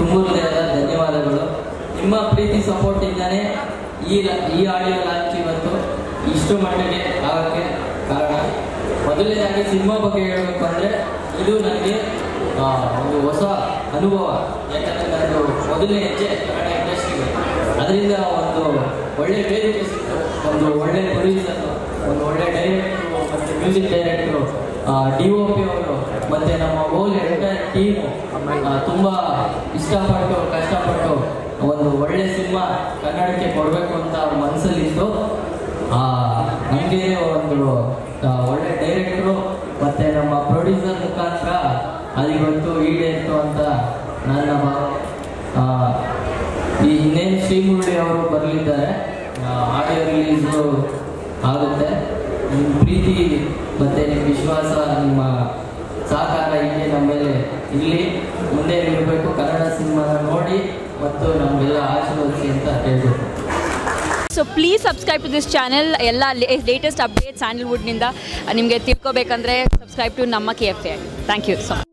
ತುಂಬ ಹೃದಯದ ಧನ್ಯವಾದಗಳು. ನಿಮ್ಮ ಪ್ರೀತಿ ಸಪೋರ್ಟ್ ಇಂದಾನೆ ಈ ಈ ಆಡಿಯೋ ಲಾಂಚ್ ಇವತ್ತು ಇಷ್ಟು ಮಟ್ಟಿಗೆ ಆಗೋಕ್ಕೆ ಕಾರಣ. ಮೊದಲನೇದಾಗಿ ಸಿನಿಮಾ ಬಗ್ಗೆ ಹೇಳಬೇಕು ಅಂದರೆ ಇದು ನನಗೆ ಒಂದು ಹೊಸ ಅನುಭವ. ಯಾಕಂದರೆ ನಾನು ಮೊದಲನೇ ಹೆಜ್ಜೆ ಕನ್ನಡ ಇಂಡಸ್ಟ್ರಿಗೆ. ಅದರಿಂದ ಒಂದು ಒಳ್ಳೆ ವೇದಿಕೆ ಸಿಕ್ತು. ಒಂದು ಒಳ್ಳೆ ಪ್ರೊಡ್ಯೂಸರ್ ಒಂದು ಒಳ್ಳೆ ಡೈರೆಕ್ಟ್ರು ಮತ್ತು music director D O P ಅವರು, ಮತ್ತು ನಮ್ಮ ಓಲೆ ಟೀಮು ತುಂಬ ಇಷ್ಟಪಟ್ಟು, ಕಷ್ಟಪಟ್ಟು ಒಂದು ಒಳ್ಳೆ ಸಿನಿಮಾ ಕನ್ನಡಕ್ಕೆ ಕೊಡಬೇಕು ಅಂತ ಅವ್ರ ಮನಸ್ಸಲ್ಲಿತ್ತು ನಮಗೆ ಒಂದು ಒಳ್ಳೆ ಡೈರೆಕ್ಟ್ರು ಮತ್ತು ನಮ್ಮ ಪ್ರೊಡ್ಯೂಸರ್ ಮುಖಾಂತರ ಅದಿವತ್ತು ಈಡೇರಿತು ಅಂತ ನನ್ನ ಈ ಇನ್ನೇನು ಶ್ರೀಮುರುಳಿ ಅವರು ಬರಲಿದ್ದಾರೆ ಆಡಿಯೋ ರಿಲೀಸು ಆಗುತ್ತೆ. ನಿಮ್ಮ ಪ್ರೀತಿ, ಮತ್ತು ನಿಮ್ಮ ವಿಶ್ವಾಸ, ನಿಮ್ಮ ಸಹಕಾರ ಹೀಗೆ ನಮ್ಮ ಇರಲಿ ಮುಂದೆ ಇರಬೇಕು ಕನ್ನಡ ಸಿನಿಮಾನ ನೋಡಿ ಮತ್ತು ನಮಗೆಲ್ಲ ಆಶೀರ್ವದಿಸಿ ಅಂತ ಹೇಳ್ಬೇಕು. So please subscribe to this channel ಎಲ್ಲ ಲೇಟೆಸ್ಟ್ ಅಪ್ಡೇಟ್ ಸ್ಯಾಂಡಲ್ವುಡ್ನಿಂದ ನಿಮಗೆ ತಿಳ್ಕೊಬೇಕಂದ್ರೆ ಸಬ್ಸ್ಕ್ರೈಬ್ ಟು ನಮ್ಮ K F A thank you so much